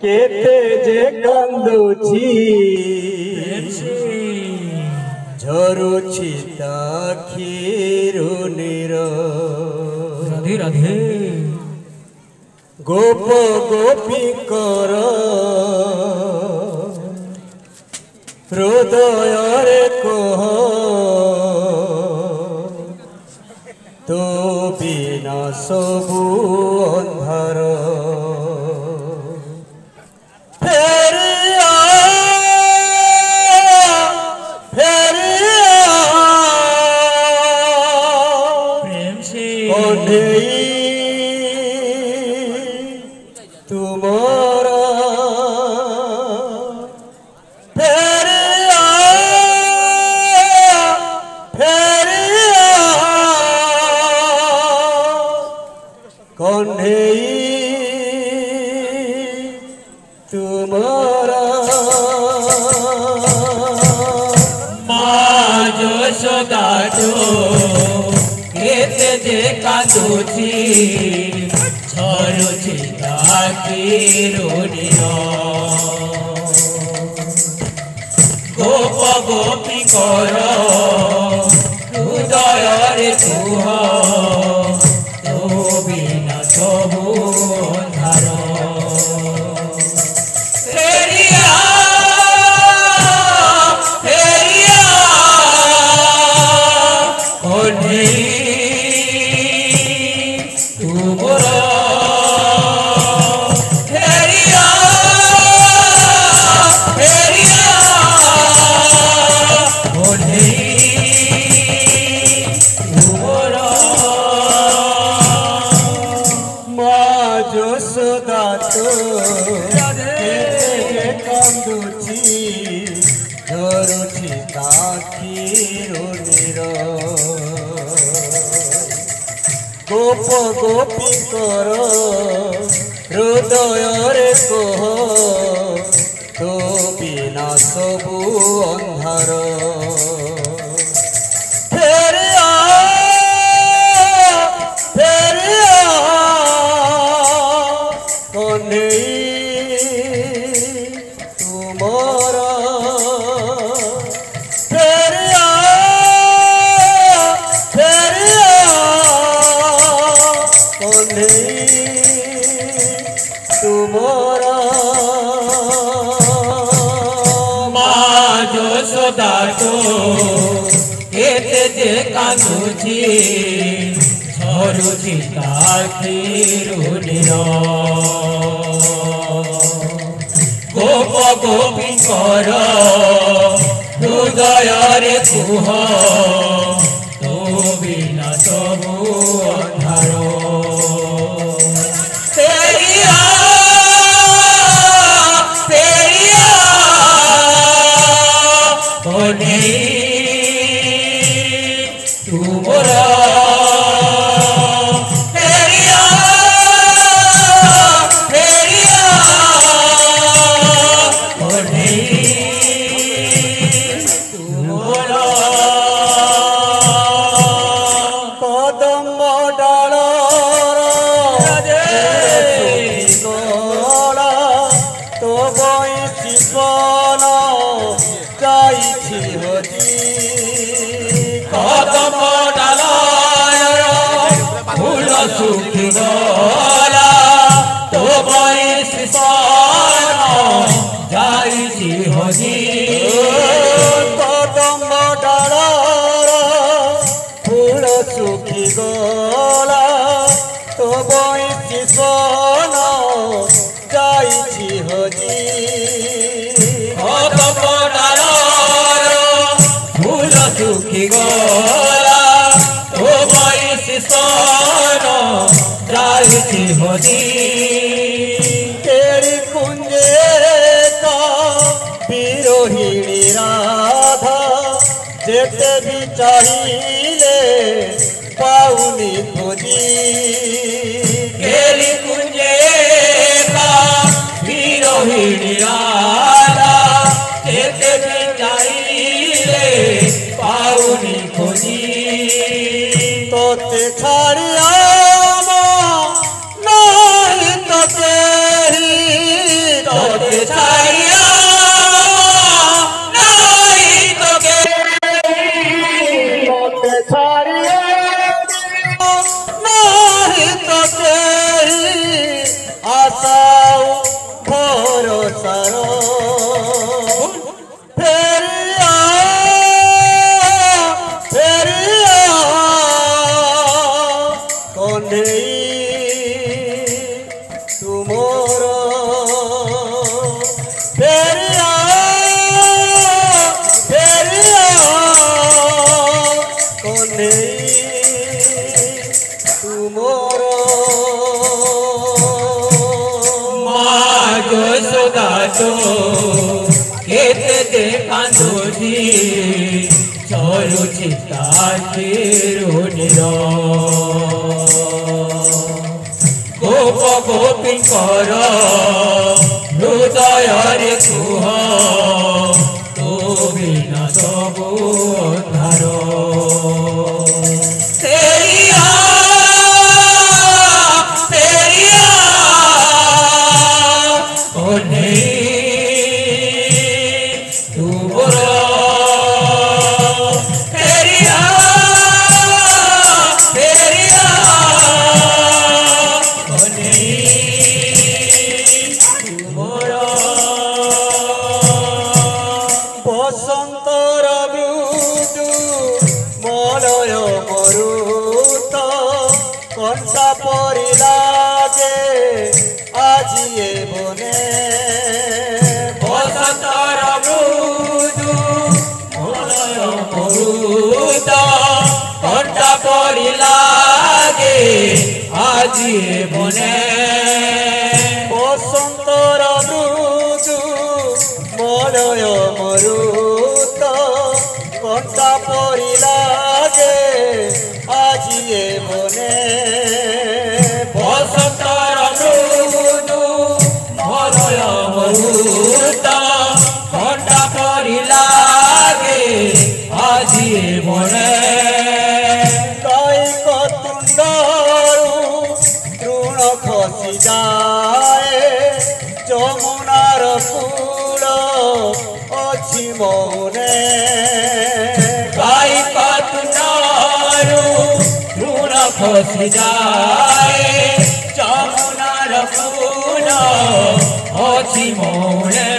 কেতে যে কান্দুছি ঝরুছি তাখিরুনির রাধে রাধে। গোপ গোপী কর। হৃদয়রে কহ। তো বিনা সবু তোমারা। মা যশোদাটো কেতে যে কাঁদুছি ঝরুছি তাকিরুনির গোপ গোপী কর গোপ গোপী কর হৃদয়ের কহ। যশোদাটো কেতে যে কাঁদুছি ঝরুছি তাকিরুনির গোপ গোপীঙ্কর হৃদୟରେ কুহ তো বইছি বন যাইছি की होनी तेरी कुंजे का पीरोहिणी राधा जित भी चाहिए पाऊनी तुझी तेरी कुंजे का पीरोहिणी i যশোদা তো কেতে দে কান্দুছি চলুছি তাকে রুনির গোপ গোপীঙ্কর হৃদୟରେ কুহ তো hey. লাগে আজি এ বনে। বসন্তর মৃদু, মলয় মরুত কণ্টা পরি লাগে আজি এ বনে। বসন্তর মৃদু, মলয় মরুত ତାର କୂଳ ଅଛି ମହୁରେ ଗାଈ ପାଟନାରୁ ଋଣ ଫସିଯାଏ ଯମୁନାର କୂଳ ଅଛି ମହୁରେ